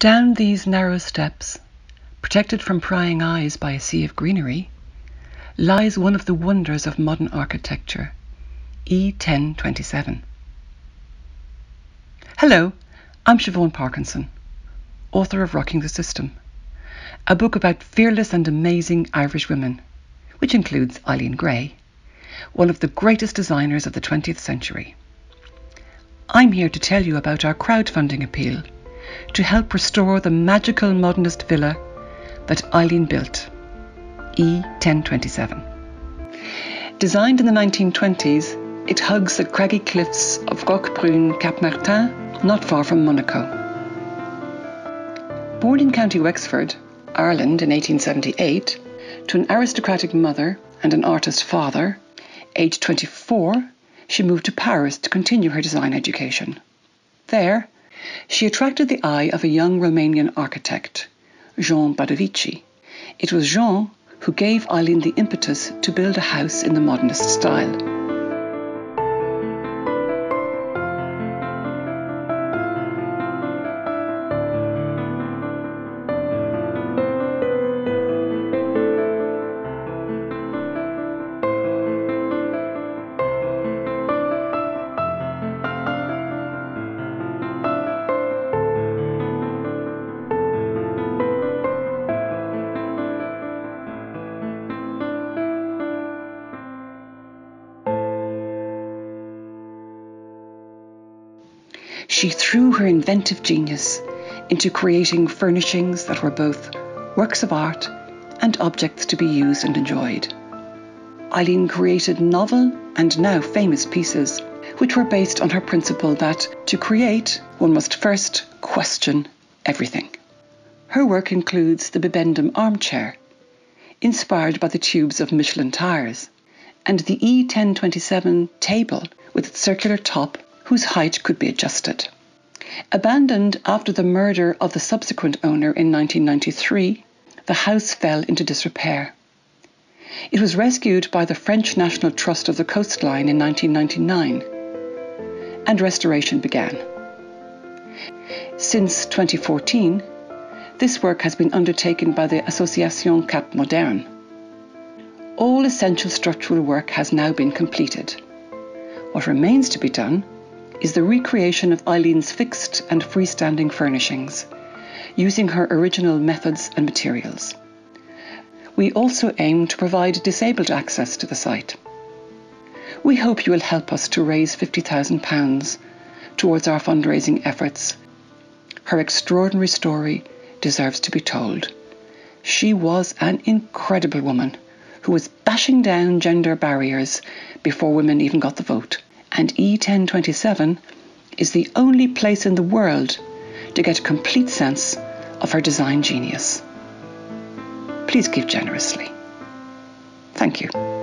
Down these narrow steps, protected from prying eyes by a sea of greenery, lies one of the wonders of modern architecture, E1027. Hello, I'm Siobhan Parkinson, author of Rocking the System, a book about fearless and amazing Irish women, which includes Eileen Gray, one of the greatest designers of the 20th century. I'm here to tell you about our crowdfunding appeal to help restore the magical modernist villa that Eileen built, E1027. Designed in the 1920s, it hugs the craggy cliffs of Roquebrune Cap Martin, not far from Monaco. Born in County Wexford, Ireland in 1878, to an aristocratic mother and an artist father, aged 24, she moved to Paris to continue her design education. There, she attracted the eye of a young Romanian architect, Jean Badovici. It was Jean who gave Eileen the impetus to build a house in the modernist style. She threw her inventive genius into creating furnishings that were both works of art and objects to be used and enjoyed. Eileen created novel and now famous pieces, which were based on her principle that to create, one must first question everything. Her work includes the Bibendum armchair, inspired by the tubes of Michelin tires, and the E1027 table with its circular top whose height could be adjusted. Abandoned after the murder of the subsequent owner in 1993, the house fell into disrepair. It was rescued by the French National Trust of the Coastline in 1999, and restoration began. Since 2014, this work has been undertaken by the Association Cap Moderne. All essential structural work has now been completed. What remains to be done is the recreation of Eileen's fixed and freestanding furnishings, using her original methods and materials. We also aim to provide disabled access to the site. We hope you will help us to raise £50,000 towards our fundraising efforts. Her extraordinary story deserves to be told. She was an incredible woman who was bashing down gender barriers before women even got the vote and E1027 is the only place in the world to get a complete sense of her design genius. Please give generously. Thank you.